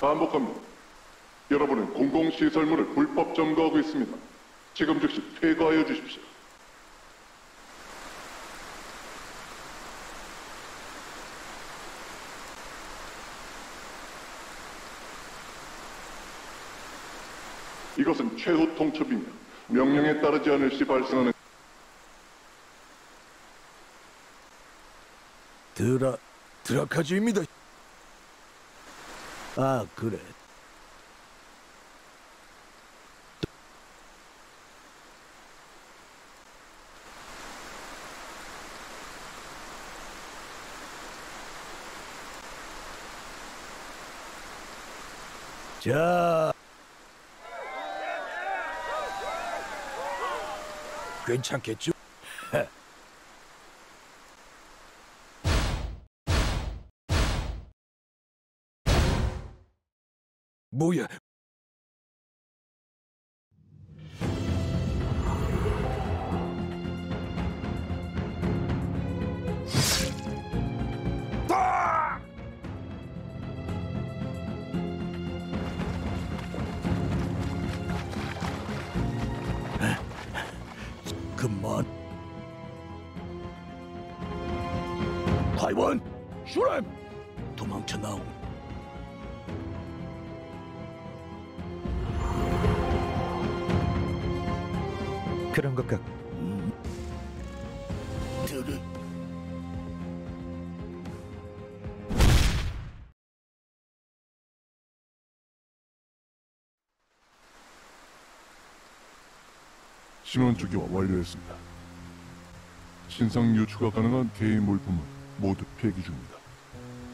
반복합니다. 여러분은 공공시설물을 불법 점거하고 있습니다. 지금 즉시 퇴거하여 주십시오. 이것은 최후 통첩이며 명령에 따르지 않을 시 발생하는 드라 드라카즈입니다. 아 그래. 자, 괜찮겠죠? 뭐 신원 주기화 완료했습니다. 신상 유추가 가능한 개인 물품은 모두 폐기 중입니다.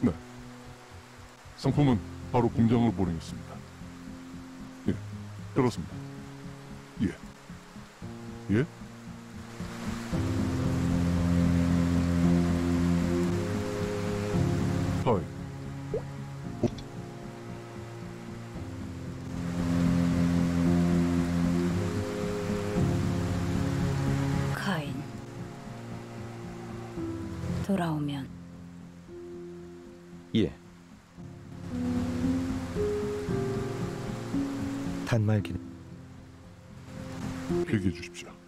네. 상품은 바로 공장으로 보내겠습니다. 예, 그렇습니다. 예. 예? 하이. 돌아오면 예. 단말기는 폐기해 주십시오.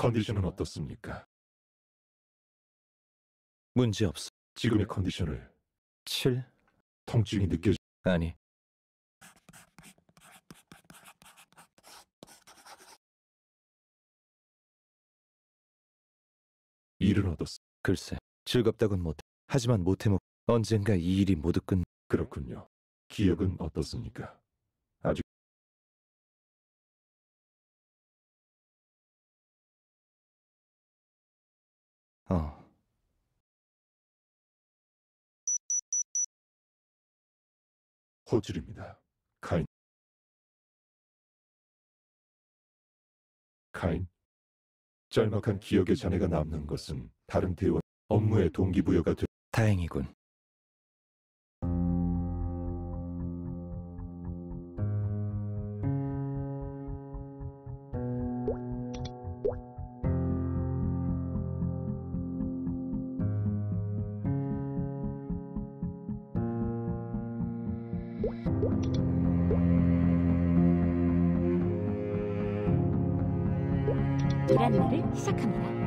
컨디션은 어떻습니까? 문제 없어. 지금의 컨디션을 7? 통증이 느껴지 아니. 일은 어떻습? 글쎄. 즐겁다곤 못해. 하지만 못해먹. 언젠가 이 일이 모두 끝. 그렇군요. 기억은 어떻습니까? 어. 호출입니다. 카인. 카인. 짤막한 기억의 잔해가 남는 것은 다른 대원 업무의 동기부여가 되 다행이군. 날을 시작합니다.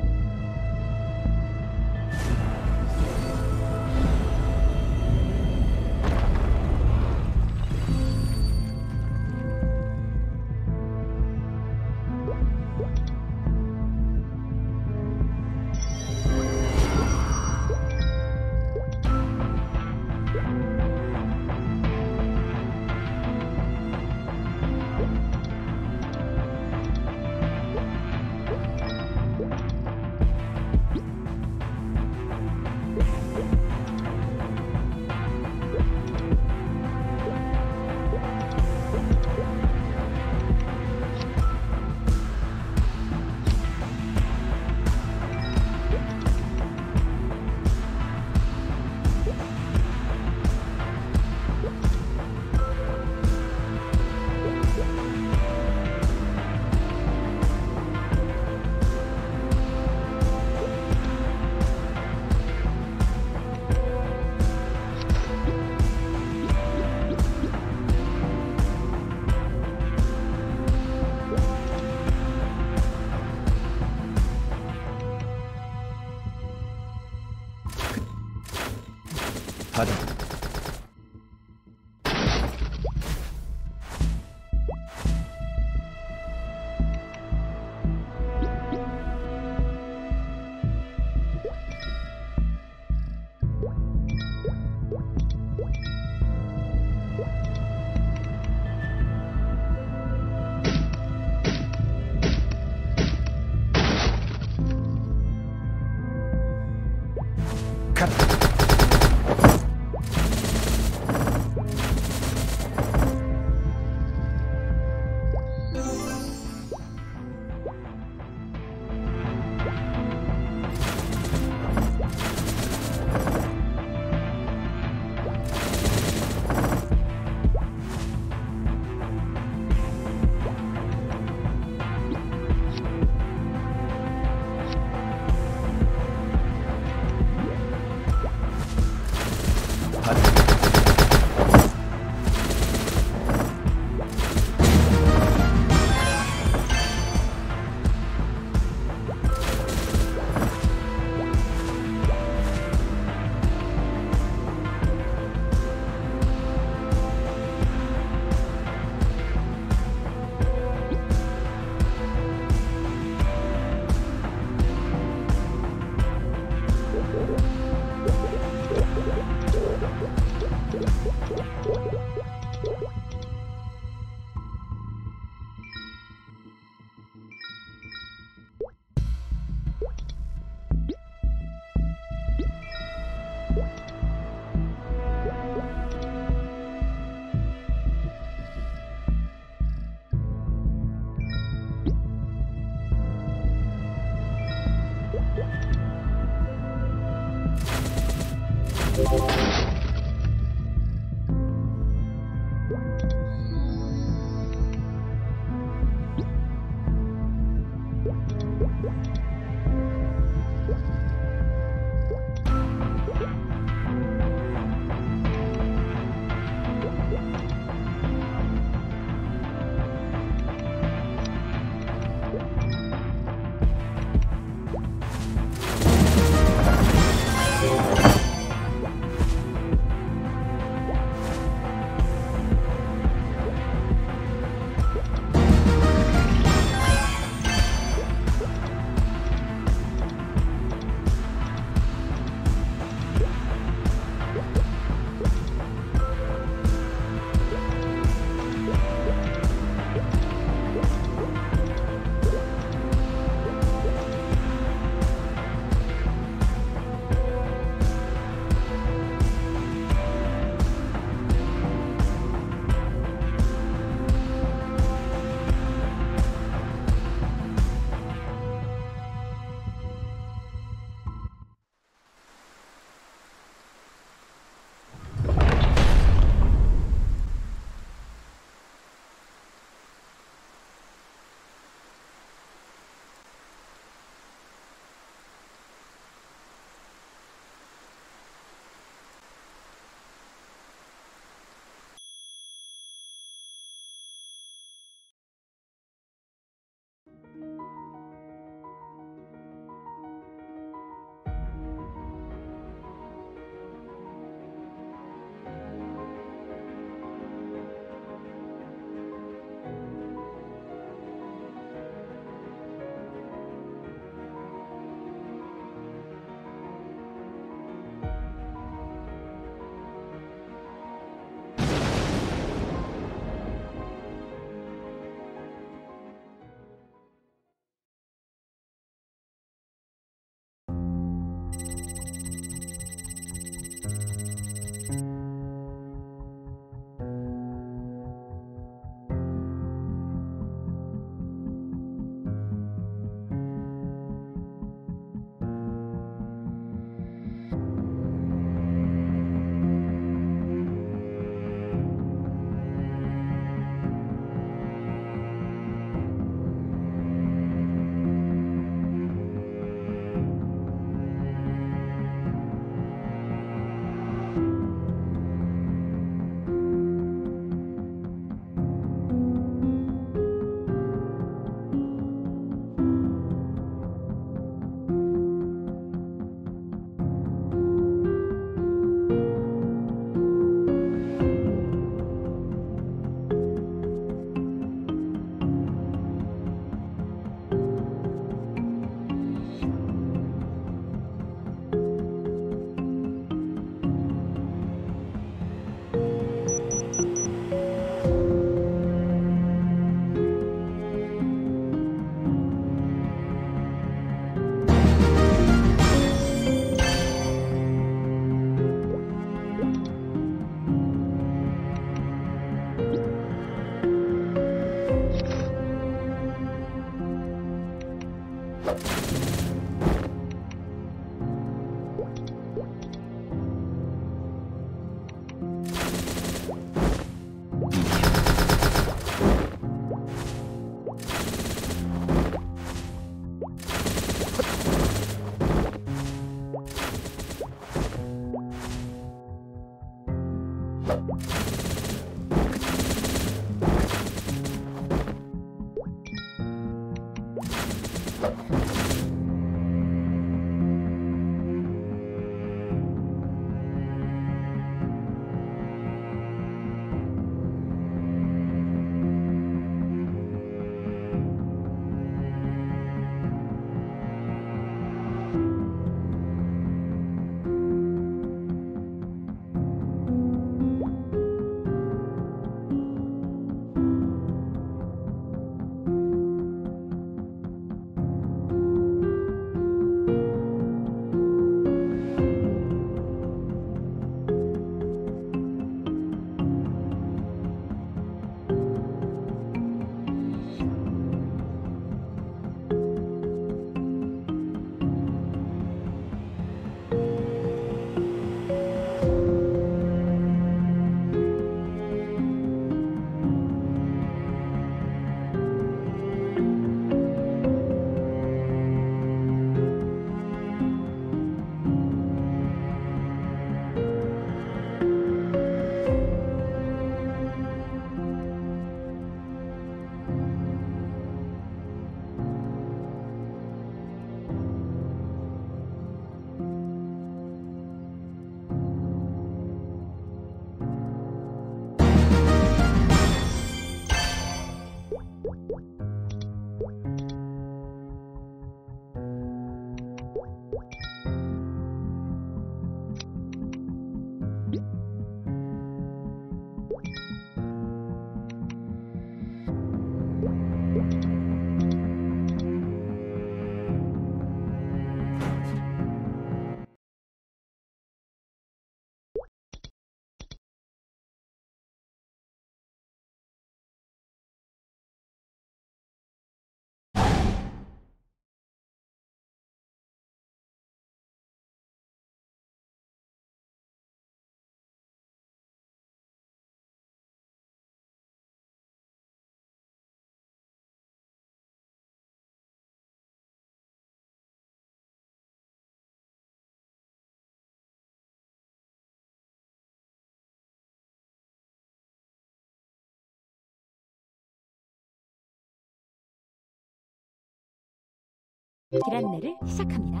기란내를 시작합니다.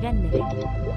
디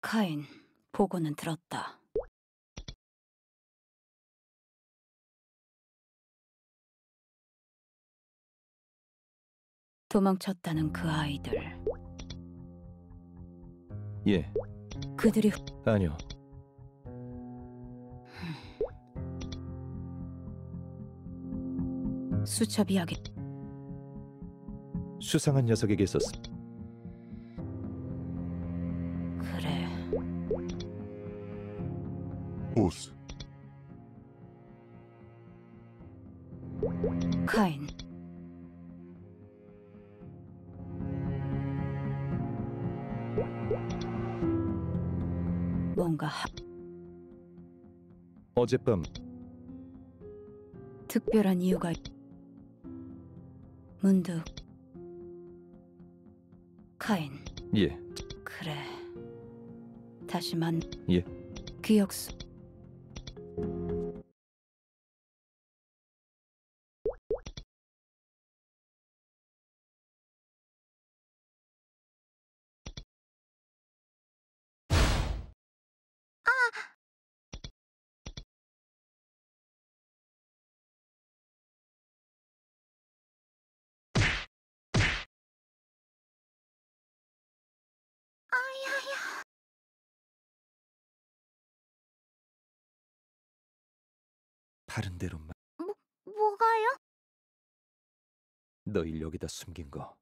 카인, 보고는 들었다. 도망쳤다는 그 아이들. 예, 그들이 아니요. 수첩 이야기 수상한 녀석에게 있었. 그래. 보스, 카인. 뭔가 하- 어젯밤 특별한 이유가 있- 문득. 카인. 예, 그래. 다시 만. 예. 기억 속 바른 대로만. 뭐가요? 너희 여기다 숨긴 거.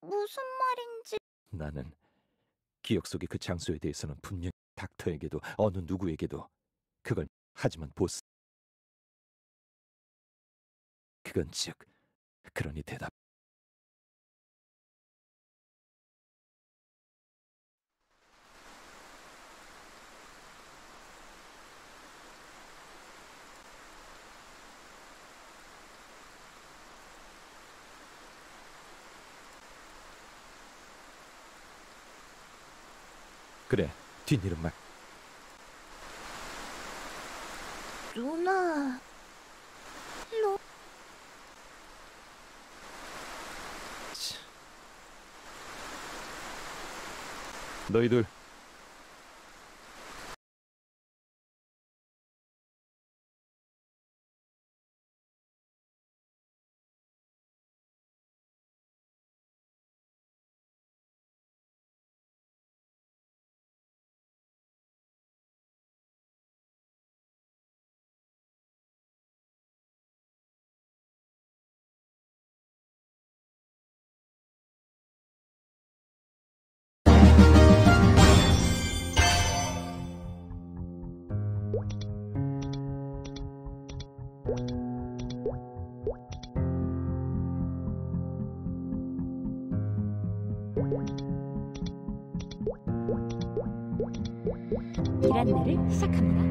무슨 말인지 나는 기억 속의 그 장소에 대해서는 분명 닥터에게도 어느 누구에게도 그걸 하지만 보스 그건 즉 그러니 대답 그래 뒷일은 말. 누나 로 너희들 일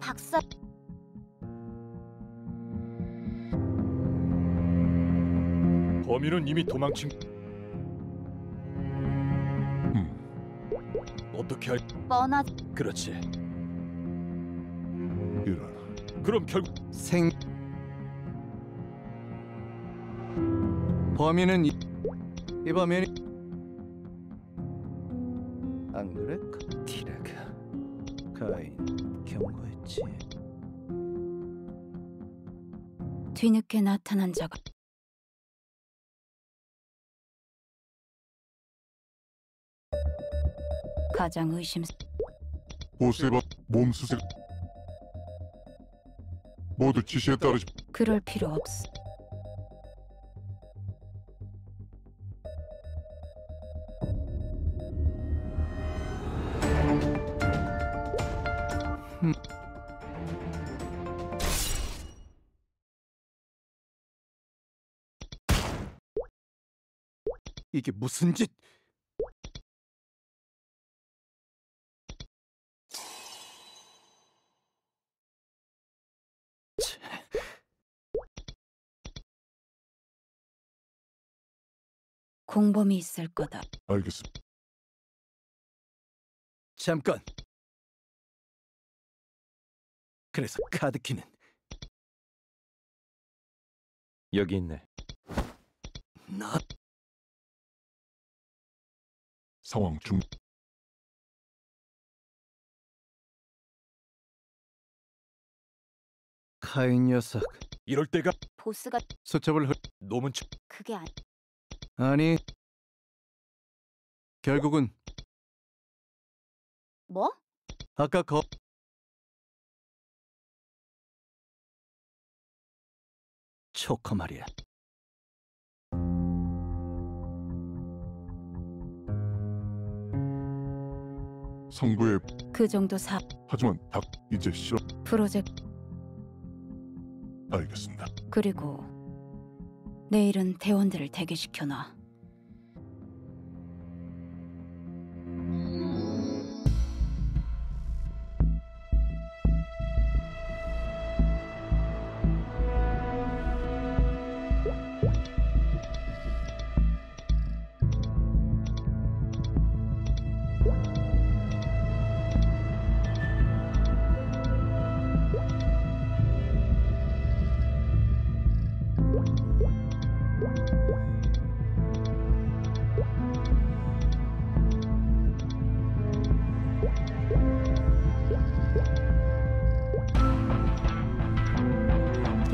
박살. 범인은 이미 도망친. 어떻게 할? 뻔하. 그렇지. 이런 그럼 결국 생 범인은 이, 이 범인이 안 그래? 뒤늦게 나타난 자가 가장 의심 보스의 몸수색 모두 지시에 따르지 그럴 필요 없어. 이게 무슨 짓? 공범이 있을 거다. 알겠습니다. 잠깐. 그래서 카드키는 여기 있네. 나 상황 중 카인 녀석 이럴 때가 보스가 수첩을 흘 놈은 저- 그게 아니. 아니 결국은 뭐? 아까 거 초커 말이야. 성부의 그 정도 사 하지만 닭 이제 싫어 프로젝트 알겠습니다. 그리고 내일은 대원들을 대기시켜놔.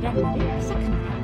Gracias.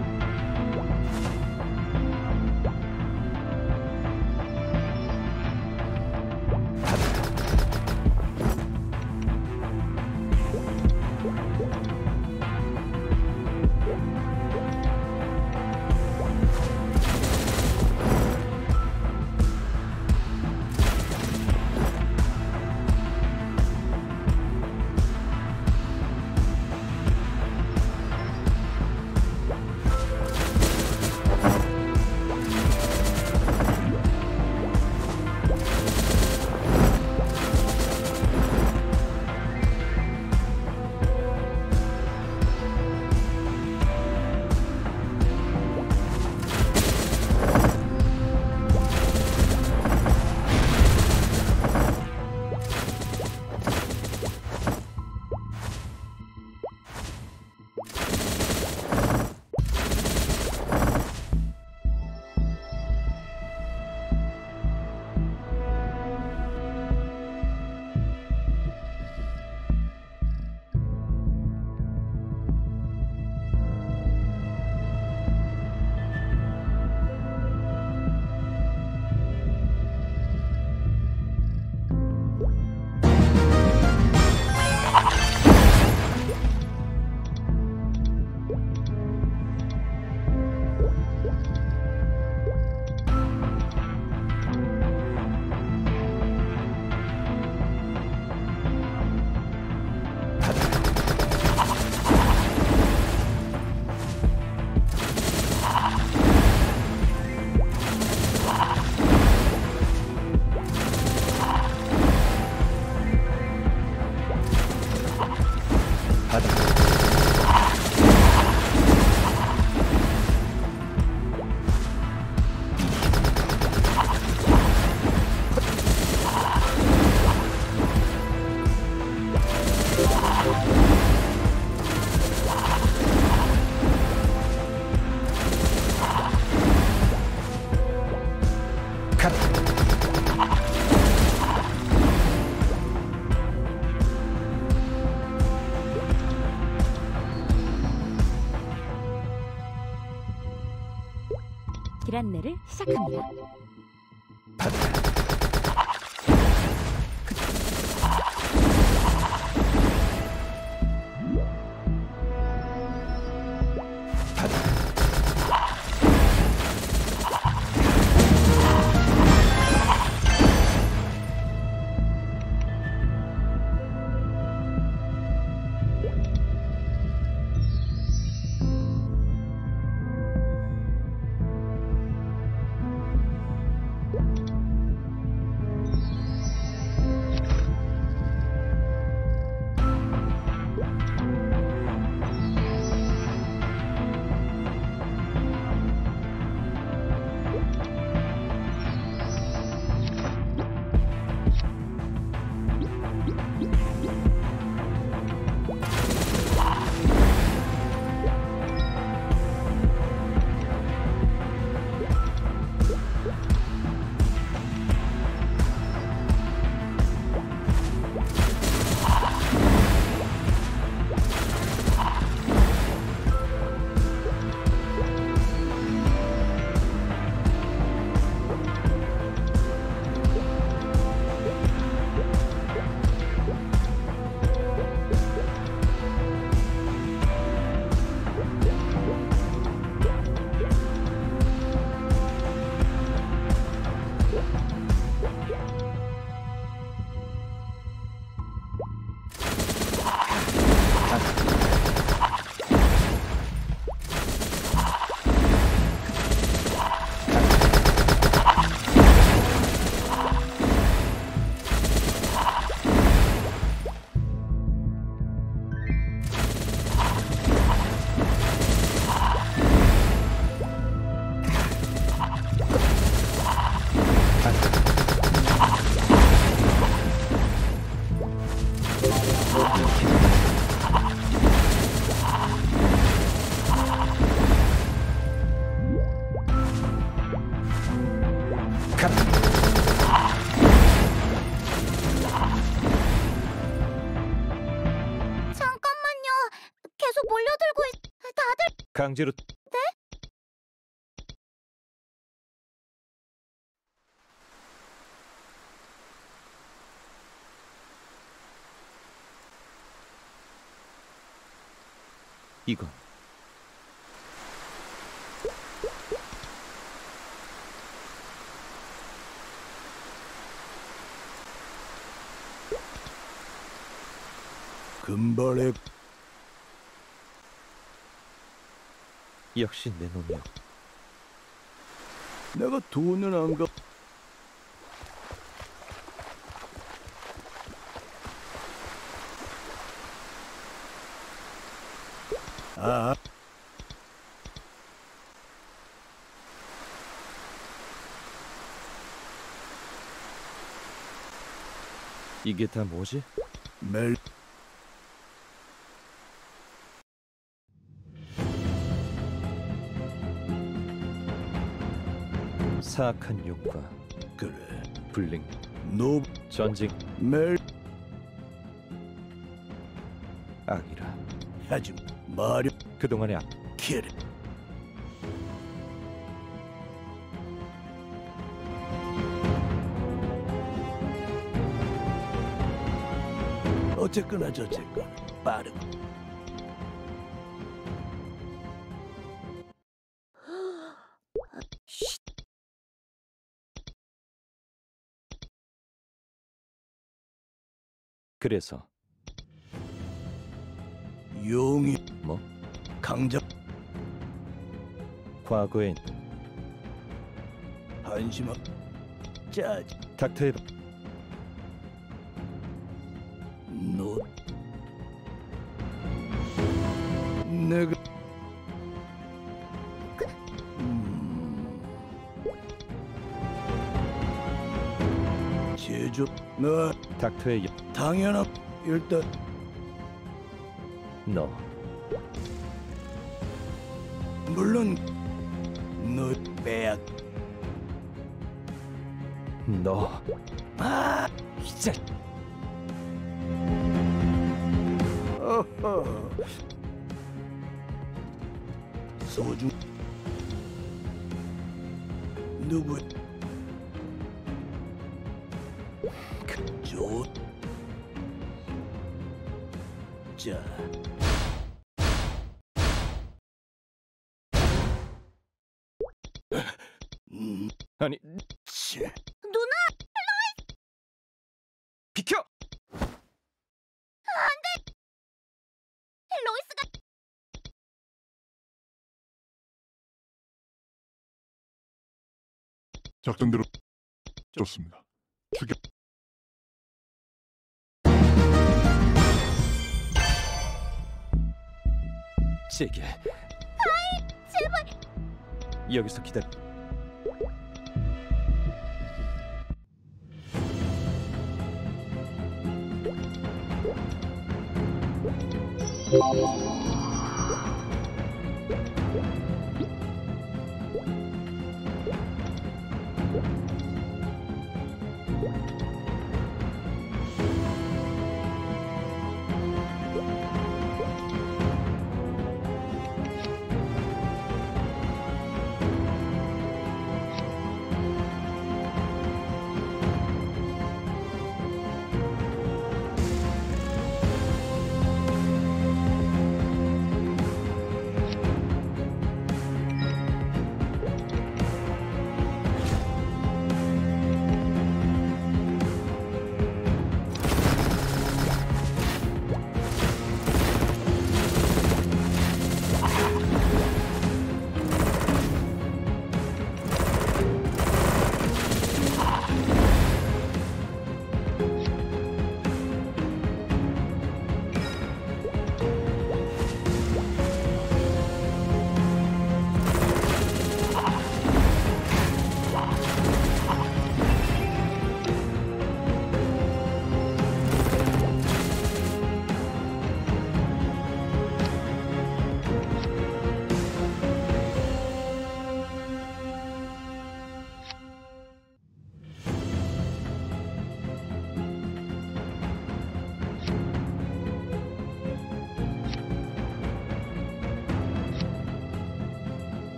기란내를 시작합니다. 강제로 이건 금발의 역시 내 놈이야. 내가 돈은 안 갚. 아, 이게 다 뭐지? 멜 사악한 욕과 그래. 불능, 노 전쟁, 멜 악이라. 하지 마려 그동안의 악, 키를. 어쨌거나 저쨌거나 빠르고 그래서. 용이 뭐? 강자 과거엔. 한심한 짜 닥터의 노 내가 주 너 닥터의 여- 당연한 일단. 너. 물론 너 빼앗. 너. 아 진짜. 어허. 소중 누구? 그쪽. 자. 음, 아니 치. 비켜! 로이스가 작전대로 좋습니다. 추격. 세게. 제발 여기서 기다려.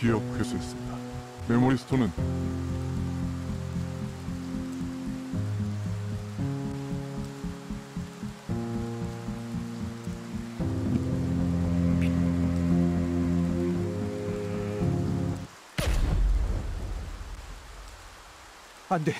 기억 회수했습니다. 메모리 스톤은 안 돼.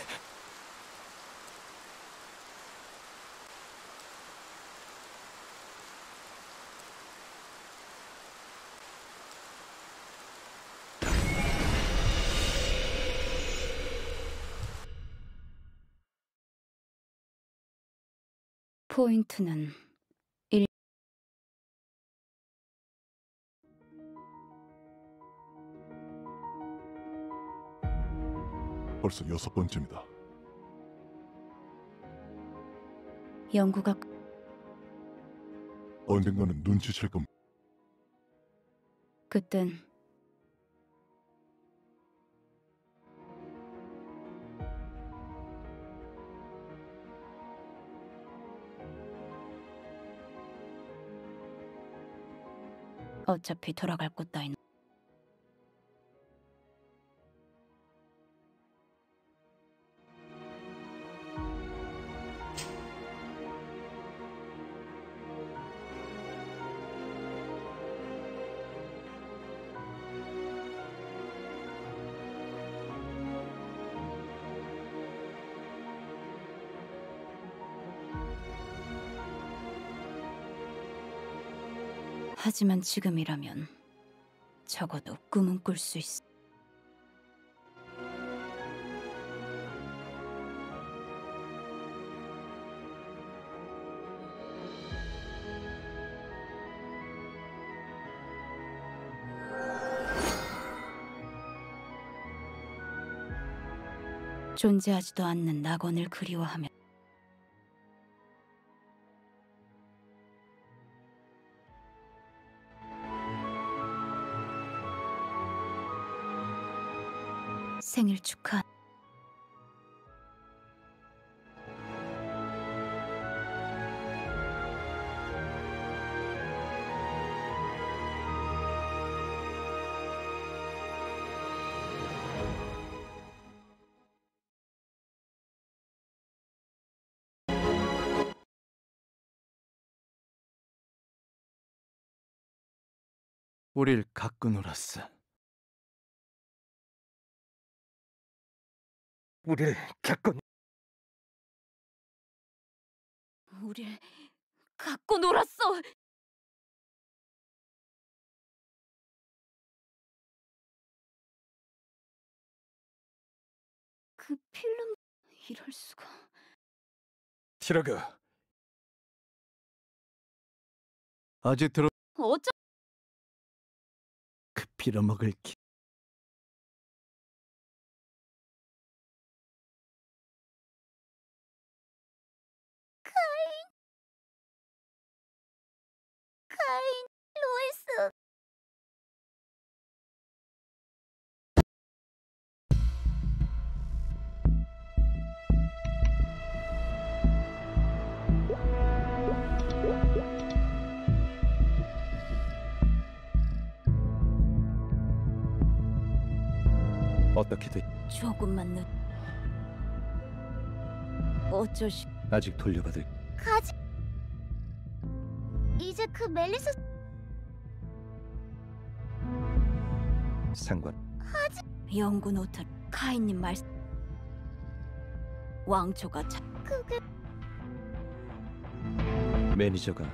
포인트는 벌써 여섯 번째입니다. 연구가 언젠가는 눈치챌 겁니다. 그땐 어차피 돌아갈 곳 따윈 하지만 지금이라면 적어도 꿈은 꿀 수 있어. 존재하지도 않는 낙원을 그리워하며 생일 축하. 우릴 놀았어. 우리를 갖고 우릴 갖고 놀았어. 그 필름 이럴 수가. 티라그 아직 들어 어쩌? 그 빌어먹을 기. 카인, 로이스. 어떻게 돼? 조금만 늦. 어쩔 수. 아직 돌려받을 가지. 이제 그 멜리스 상관. 영구 노트 카이님 말. 왕초가 자. 그게 매니저가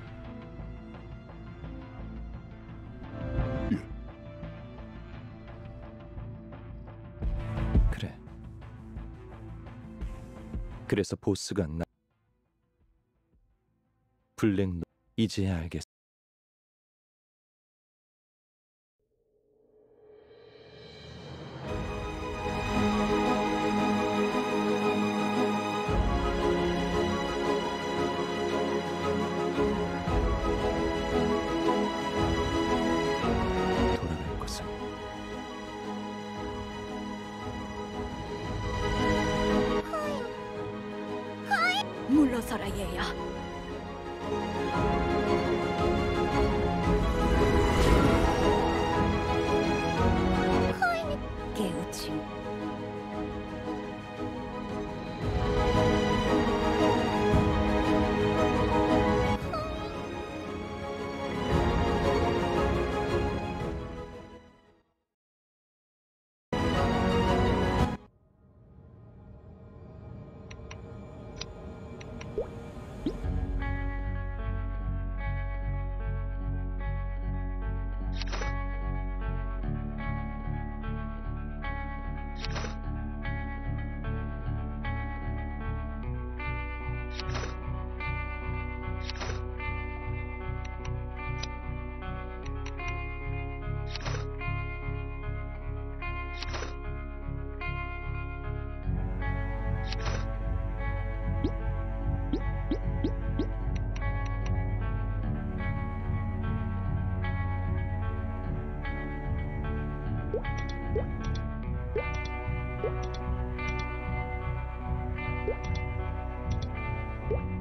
그래. 그래서 보스가 나 블랙 노 이제야 알겠어.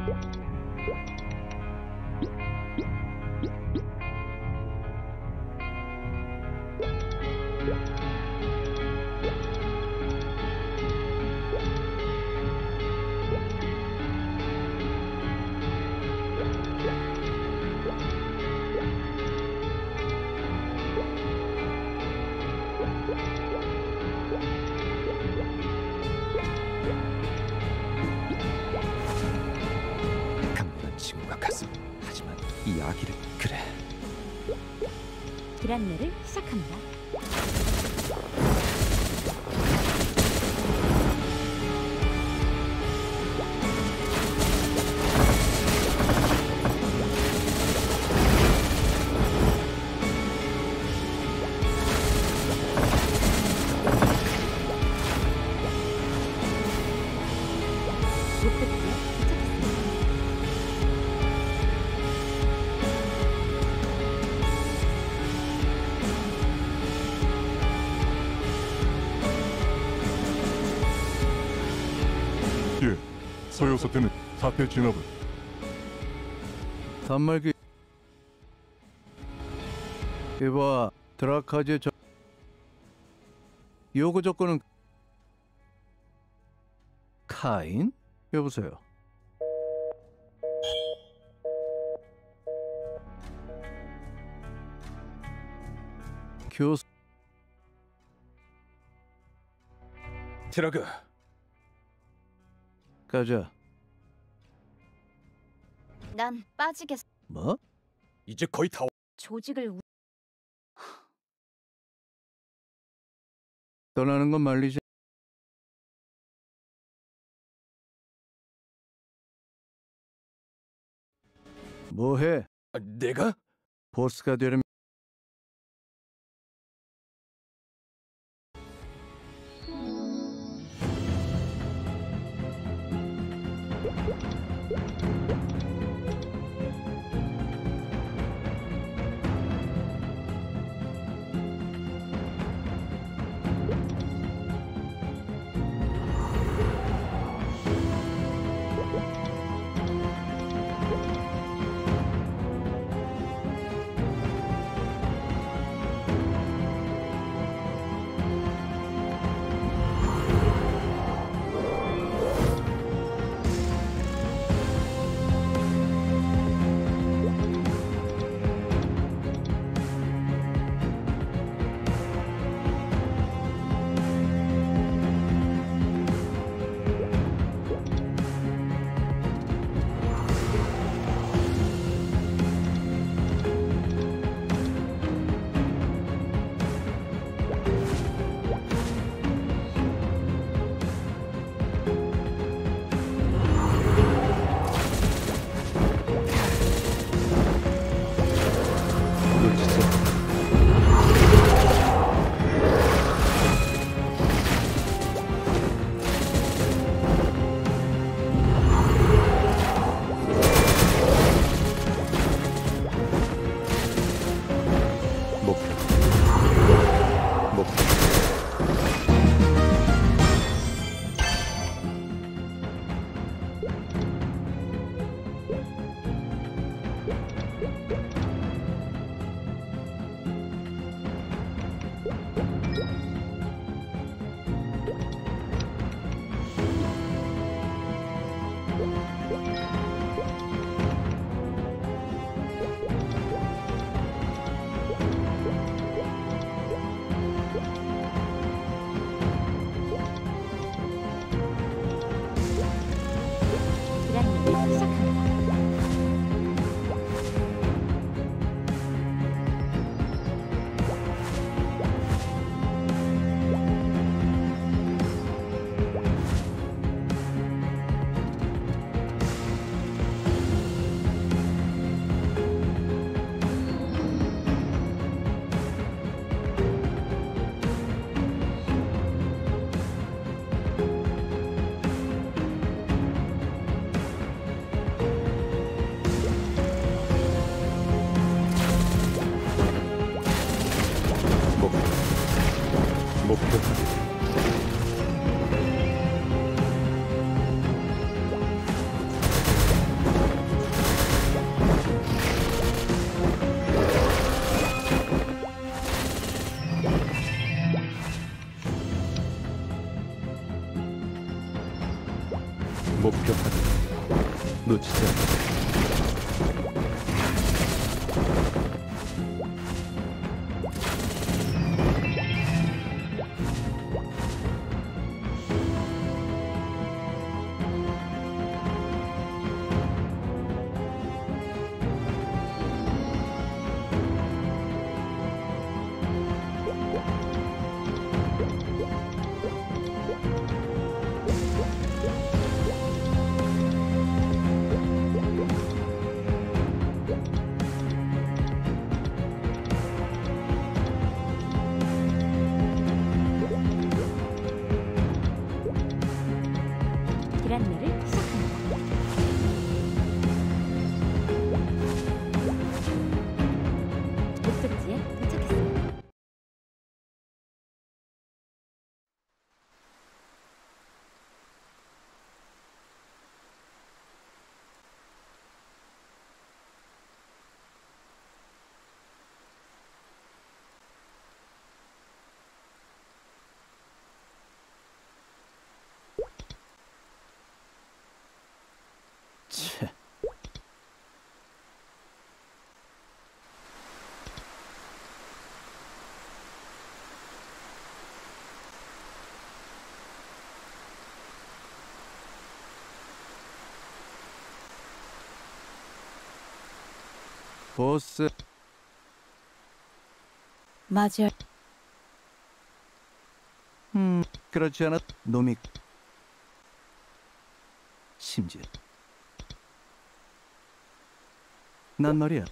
Yeah. 드란내를 사태는 사태 진압을 단말기 이봐 드라카제 저 요구 조건은 카인? 여보세요. 교수 티라그, 가자 난 빠지겠어. 뭐? 이제 거의 다 조직을 우... 떠나는 건 말리지 뭐해 아, 내가? 보스가 되려면 보스 맞아. 음 그렇지 않아? 놈이. 심지어. 난 말이야.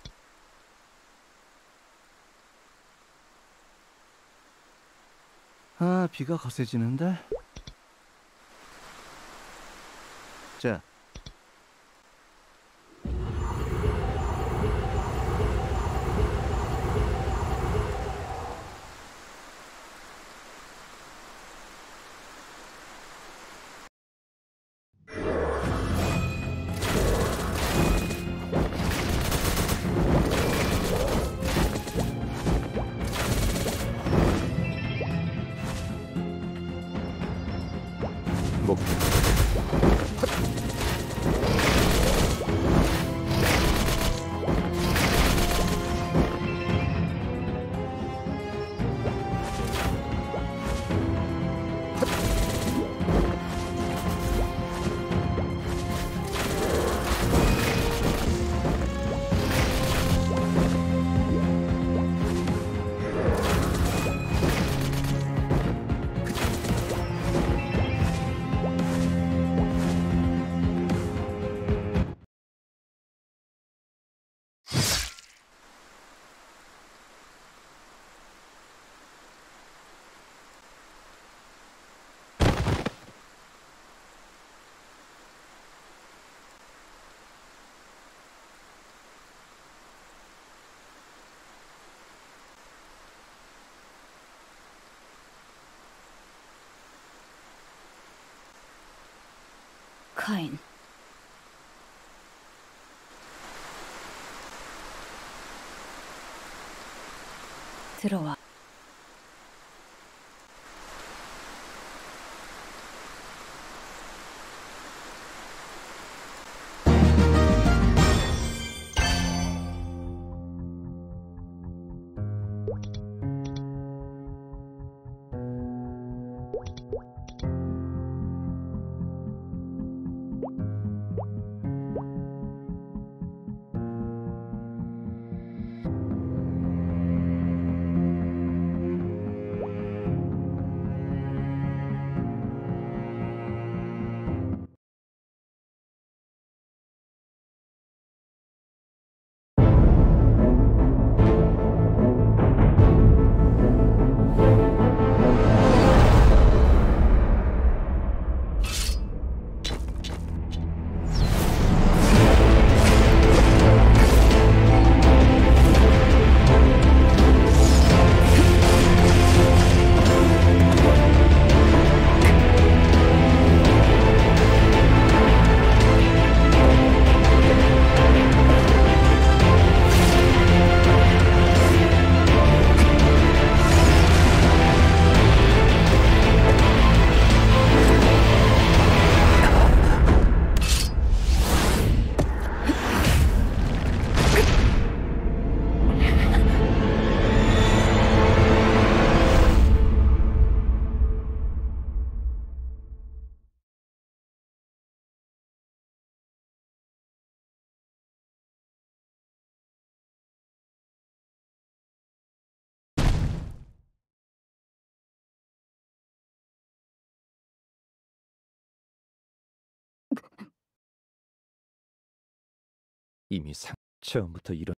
아 비가 거세지는데? 자 카인. 이미 상 처음부터 이런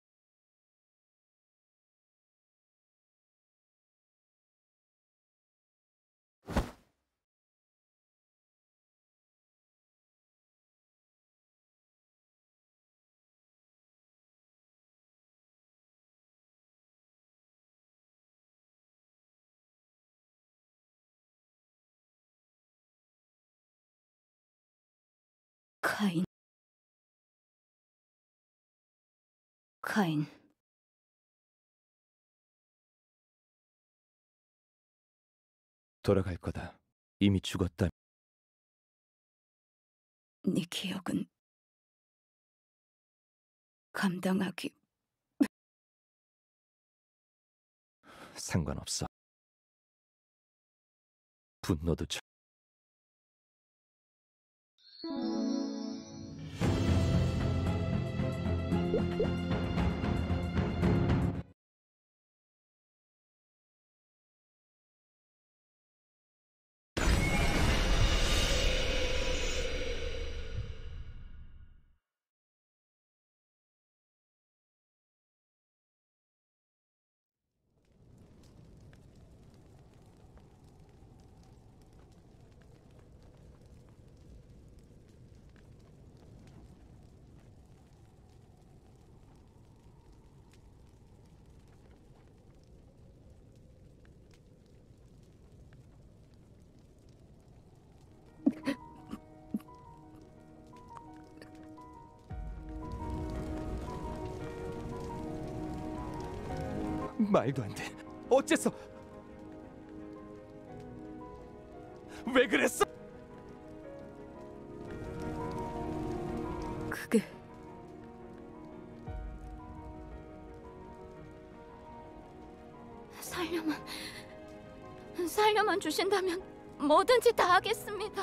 카인. 카인. 돌아갈 거다. 이미 죽었다. 네 기억은 감당하기 상관없어. 분노도 저... 말도 안 돼. 어째서? 왜 그랬어? 그게 살려만 살려만 주신다면 뭐든지 다 하겠습니다.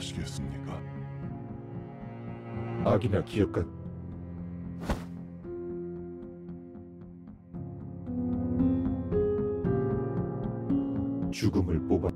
하시겠습니까? 악이나 기억과 죽음을 뽑아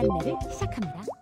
계란내를 시작합니다.